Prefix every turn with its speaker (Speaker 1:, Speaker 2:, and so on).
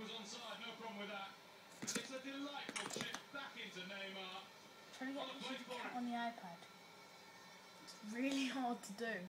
Speaker 1: was onside, no problem with that. It's a delightful chip back into Neymar.
Speaker 2: Trying to get pictures of on the iPad. It's really hard to do.